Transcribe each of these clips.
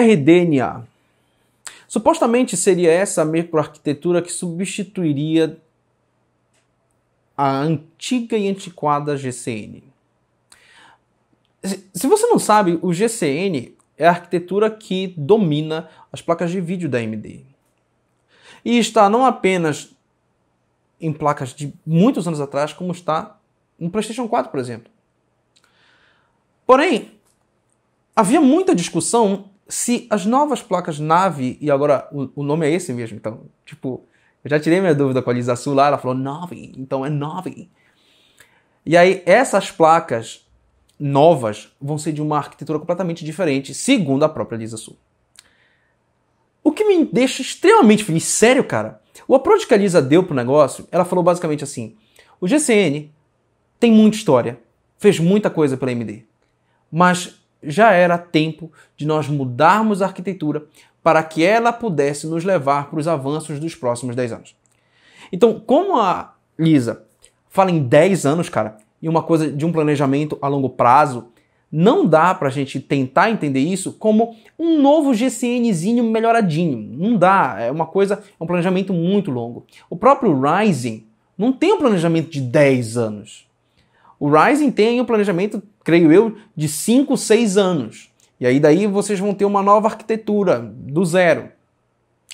RDNA. Supostamente seria essa a microarquitetura que substituiria a antiga e antiquada GCN. Se você não sabe, o GCN é a arquitetura que domina as placas de vídeo da AMD. E está não apenas em placas de muitos anos atrás, como está no PlayStation 4, por exemplo. Porém, havia muita discussão se as novas placas Nave, e agora o, o nome é esse mesmo, então, tipo, eu já tirei minha dúvida com a Lisa Sul lá, ela falou Nave, então é Nave. E aí, essas placas novas vão ser de uma arquitetura completamente diferente, segundo a própria Lisa Sul. O que me deixa extremamente feliz, sério, cara. O approach que a Lisa deu pro negócio, ela falou basicamente assim: o GCN tem muita história, fez muita coisa pela AMD, mas já era tempo de nós mudarmos a arquitetura para que ela pudesse nos levar para os avanços dos próximos 10 anos. Então, como a Lisa fala em 10 anos, cara, e uma coisa de um planejamento a longo prazo, não dá para a gente tentar entender isso como um novo GCNzinho melhoradinho. Não dá. É uma coisa, é um planejamento muito longo. O próprio Ryzen não tem um planejamento de 10 anos. O Ryzen tem um planejamento, creio eu, de 5, 6 anos. E aí daí vocês vão ter uma nova arquitetura do zero.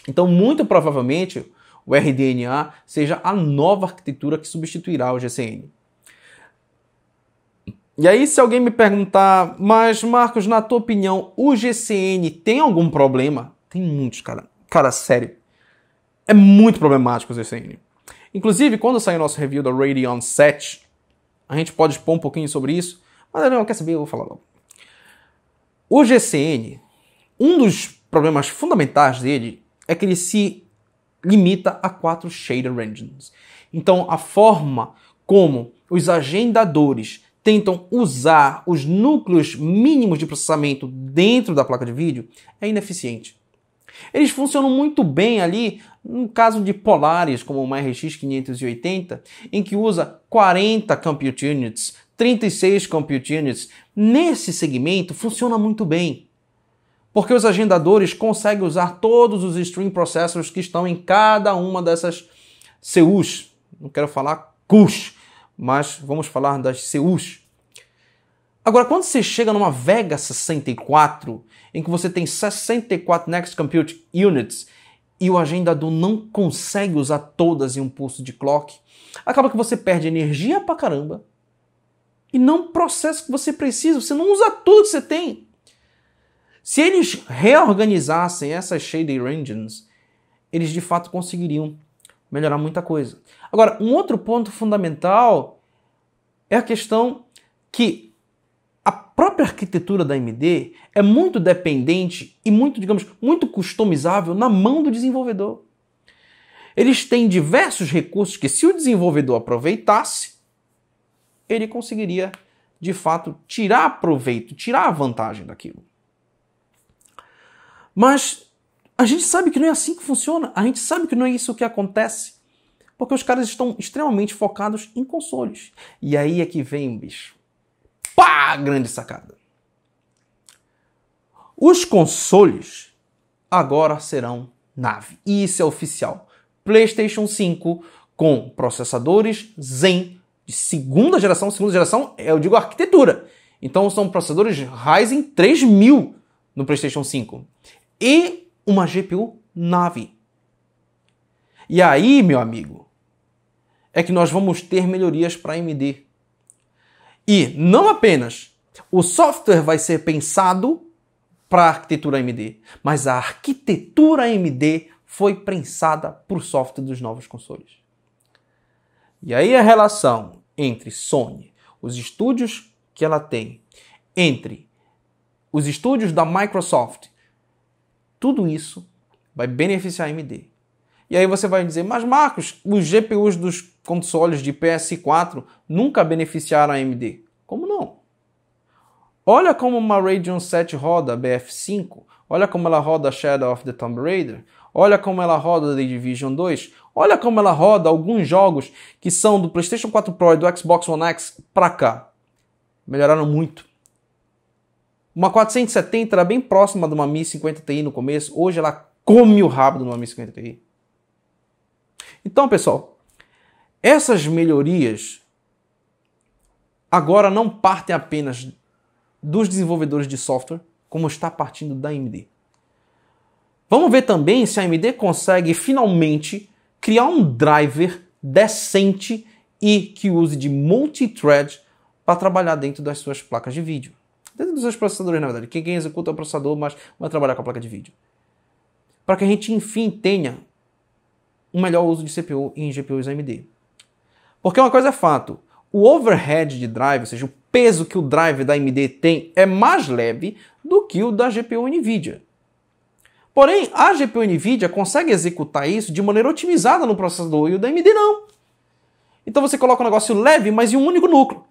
Então, muito provavelmente, o RDNA seja a nova arquitetura que substituirá o GCN. E aí, se alguém me perguntar, mas Marcos, na tua opinião, o GCN tem algum problema? Tem muitos, cara. Cara, sério. É muito problemático o GCN. Inclusive, quando sair o nosso review da Radeon 7, a gente pode expor um pouquinho sobre isso. Mas não, quer saber? Eu vou falar logo. O GCN, um dos problemas fundamentais dele é que ele se limita a quatro shader engines. Então, a forma como os agendadores tentam usar os núcleos mínimos de processamento dentro da placa de vídeo é ineficiente. Eles funcionam muito bem ali no caso de Polaris, como uma RX 580, em que usa 40 compute units, 36 compute units. Nesse segmento funciona muito bem. Porque os agendadores conseguem usar todos os stream processors que estão em cada uma dessas CUs. Não quero falar CUs, mas vamos falar das CUs. Agora, quando você chega numa Vega 64, em que você tem 64 Next Compute Units e o agendador não consegue usar todas em um pulso de clock, acaba que você perde energia pra caramba e não o que você precisa, você não usa tudo que você tem. Se eles reorganizassem essas shader engines, eles de fato conseguiriam melhorar muita coisa. Agora, um outro ponto fundamental é a questão que a própria arquitetura da AMD é muito dependente e muito, digamos, muito customizável na mão do desenvolvedor. Eles têm diversos recursos que, se o desenvolvedor aproveitasse, ele conseguiria, de fato, tirar proveito, tirar vantagem daquilo. Mas a gente sabe que não é assim que funciona, a gente sabe que não é isso que acontece. Porque os caras estão extremamente focados em consoles. E aí é que vem, bicho. Pá! Grande sacada. Os consoles agora serão nave. Isso é oficial. PlayStation 5 com processadores Zen de segunda geração. Segunda geração, eu digo arquitetura. Então são processadores Ryzen 3000 no PlayStation 5. E uma GPU nave. E aí, meu amigo, é que nós vamos ter melhorias para AMD. E não apenas o software vai ser pensado para a arquitetura AMD, mas a arquitetura AMD foi pensada para o software dos novos consoles. E aí a relação entre Sony, os estúdios que ela tem, entre os estúdios da Microsoft, tudo isso vai beneficiar a AMD. E aí você vai dizer, mas Marcos, os GPUs dos consoles de PS4 nunca beneficiaram a AMD. Como não? Olha como uma Radeon 7 roda BF5, olha como ela roda Shadow of the Tomb Raider, olha como ela roda The Division 2, olha como ela roda alguns jogos que são do PlayStation 4 Pro e do Xbox One X para cá. Melhoraram muito. Uma 470 era bem próxima de uma 1050 Ti no começo, hoje ela come o rabo de uma 1050 Ti. Então, pessoal, essas melhorias agora não partem apenas dos desenvolvedores de software, como está partindo da AMD. Vamos ver também se a AMD consegue finalmente criar um driver decente e que use de multi-thread para trabalhar dentro das suas placas de vídeo. Dentro dos seus processadores, na verdade. Quem, quem executa é o processador, mas vai trabalhar com a placa de vídeo. Para que a gente, enfim, tenha um melhor uso de CPU em GPUs AMD. Porque uma coisa é fato, o overhead de drive, ou seja, o peso que o drive da AMD tem é mais leve do que o da GPU NVIDIA. Porém, a GPU NVIDIA consegue executar isso de maneira otimizada no processador e o da AMD não. Então você coloca um negócio leve, mas em um único núcleo.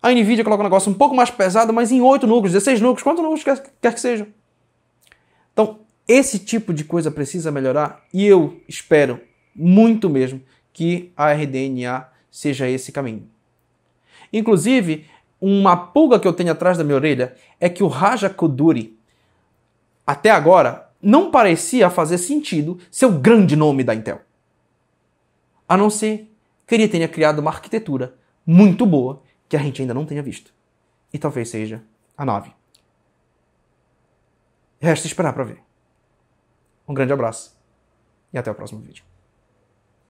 A NVIDIA coloca um negócio um pouco mais pesado, mas em 8 núcleos, 16 núcleos, quantos núcleos quer, quer que seja. Então, esse tipo de coisa precisa melhorar e eu espero muito mesmo que a RDNA seja esse caminho. Inclusive, uma pulga que eu tenho atrás da minha orelha é que o Raja Koduri, até agora, não parecia fazer sentido ser o grande nome da Intel. A não ser que ele tenha criado uma arquitetura muito boa que a gente ainda não tenha visto. E talvez seja a 9. Resta esperar para ver. Um grande abraço e até o próximo vídeo.